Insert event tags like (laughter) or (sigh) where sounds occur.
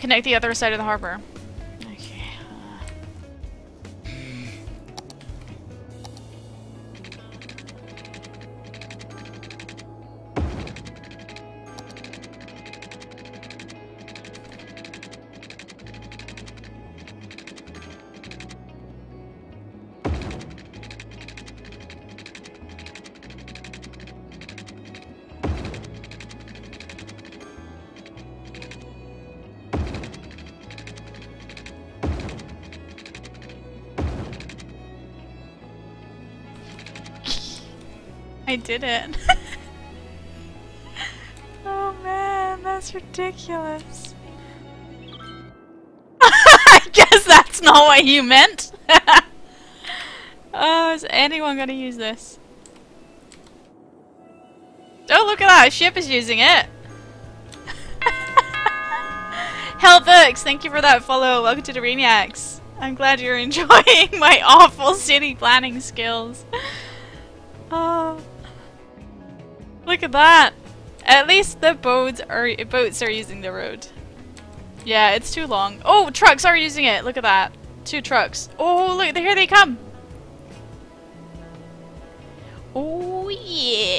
Connect the other side of the harbor. I did it. (laughs) oh man, that's ridiculous. (laughs) I guess that's not what you meant. (laughs) oh, is anyone gonna use this? Oh, look at that! A ship is using it! Hellbooks, thank you for that follow. Welcome to the Reniacs. I'm glad you're enjoying my awful city planning skills. Oh. Look at that! At least the boats are boats are using the road. Yeah, it's too long. Oh, trucks are using it. Look at that. Two trucks. Oh, look, here they come. Oh yeah.